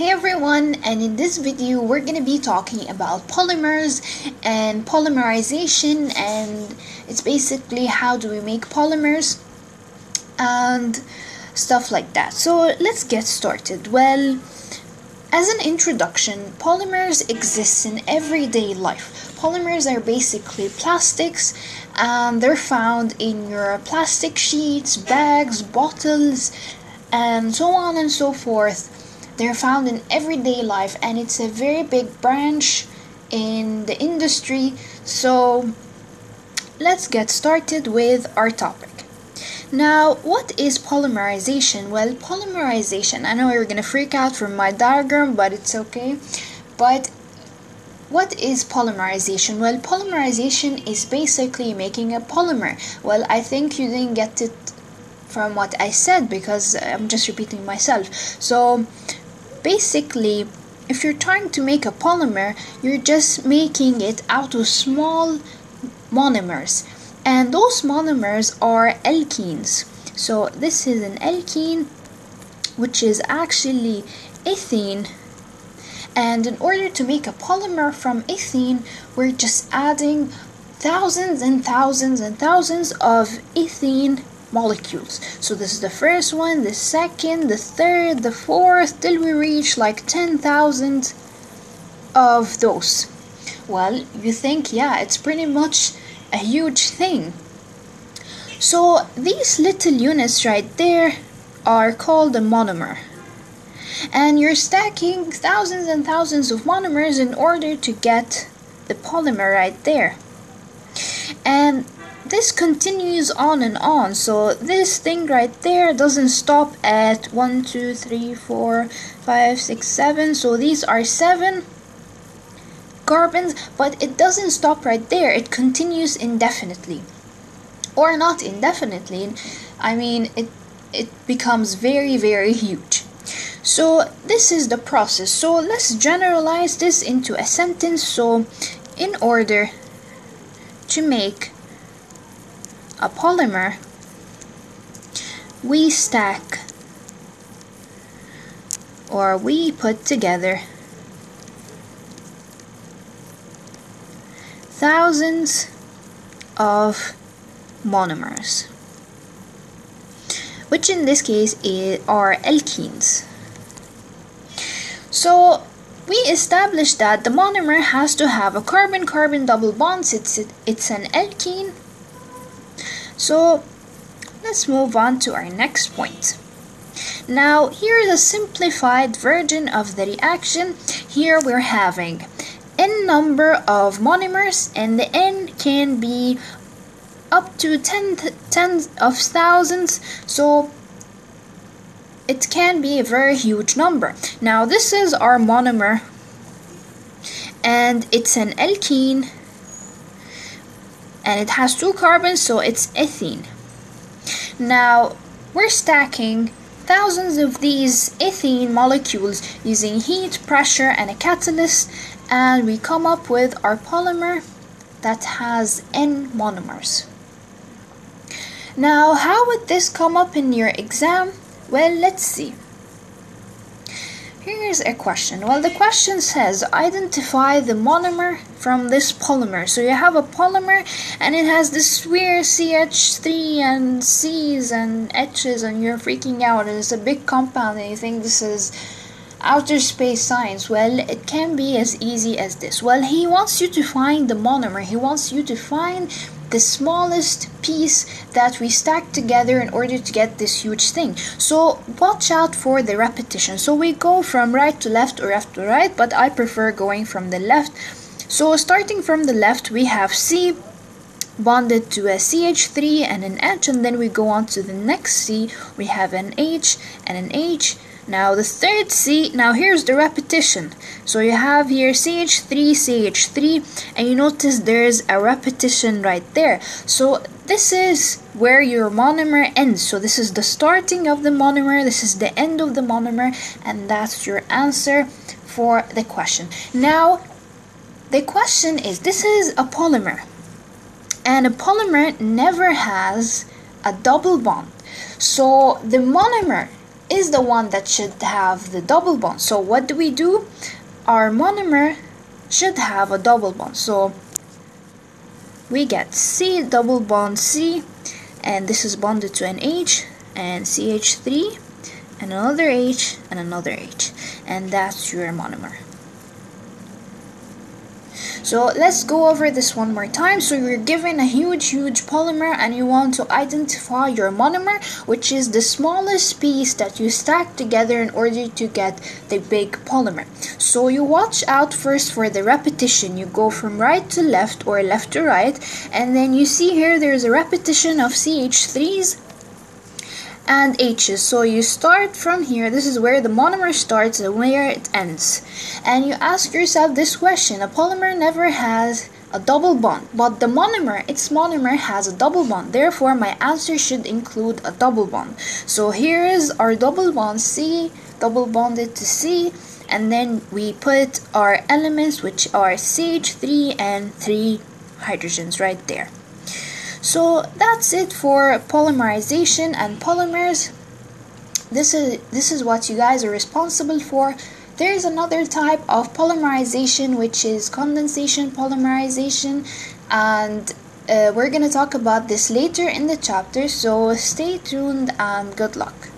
Hey everyone, and in this video we're going to be talking about polymers and polymerization and it's basically how do we make polymers and stuff like that. So let's get started. Well, as an introduction, polymers exist in everyday life. Polymers are basically plastics and they're found in your plastic sheets, bags, bottles, and so on and so forth. They're found in everyday life and it's a very big branch in the industry. So let's get started with our topic. Now, what is polymerization? Well, polymerization, I know you're gonna freak out from my diagram, but it's okay. But what is polymerization? Well, polymerization is basically making a polymer. Well, I think you didn't get it from what I said because I'm just repeating myself. So, basically, if you're trying to make a polymer, you're just making it out of small monomers. And those monomers are alkenes. So this is an alkene which is actually ethene. And in order to make a polymer from ethene we're just adding thousands and thousands and thousands of ethene molecules so this is the first one the second the third the fourth till we reach like 10,000 of those well you think yeah it's pretty much a huge thing. So these little units right there are called a monomer. And you're stacking thousands and thousands of monomers in order to get the polymer right there. And this continues on and on. So this thing right there doesn't stop at 1, 2, 3, 4, 5, 6, 7. So these are 7 carbons, but it doesn't stop right there. It continues indefinitely. Or not indefinitely. I mean, it it becomes very very huge. So this is the process. So let's generalize this into a sentence. So in order to make a polymer, we stack or we put together thousands of monomers, which in this case are alkenes. So we established that the monomer has to have a carbon-carbon double bond. It's, it's an alkene. So let's move on to our next point. Now here is a simplified version of the reaction. Here we're having n number of monomers and the n can be up to 10 tens of thousands so it can be a very huge number now this is our monomer and it's an alkene and it has two carbons so it's ethene now we're stacking thousands of these ethene molecules using heat, pressure, and a catalyst and we come up with our polymer that has N monomers. Now, how would this come up in your exam? Well, let's see. Here's a question. Well, the question says identify the monomer from this polymer. So you have a polymer and it has this weird CH3 and C's and H's and you're freaking out. And it's a big compound and you think this is outer space science well it can be as easy as this well he wants you to find the monomer he wants you to find the smallest piece that we stack together in order to get this huge thing. So watch out for the repetition. So we go from right to left or left to right but I prefer going from the left. So starting from the left we have C bonded to a CH3 and an H and then we go on to the next C we have an H and an H now the third C, now here's the repetition. So you have here CH3, CH3, and you notice there's a repetition right there. So this is where your monomer ends. So this is the starting of the monomer, this is the end of the monomer, and that's your answer for the question. Now, the question is, this is a polymer. And a polymer never has a double bond. So the monomer is the one that should have the double bond. So what do we do? Our monomer should have a double bond. So we get C double bond C and this is bonded to an H and CH3 and another H and another H and that's your monomer. So let's go over this one more time. So you're given a huge, huge polymer and you want to identify your monomer, which is the smallest piece that you stack together in order to get the big polymer. So you watch out first for the repetition. You go from right to left or left to right and then you see here there's a repetition of CH3s and H's. So you start from here, this is where the monomer starts and where it ends. And you ask yourself this question, a polymer never has a double bond, but the monomer, its monomer has a double bond. Therefore, my answer should include a double bond. So here is our double bond C, double bonded to C, and then we put our elements which are CH3 and 3 hydrogens right there. So that's it for polymerization and polymers. This is this is what you guys are responsible for. There is another type of polymerization which is condensation polymerization and uh, we're going to talk about this later in the chapter so stay tuned and good luck.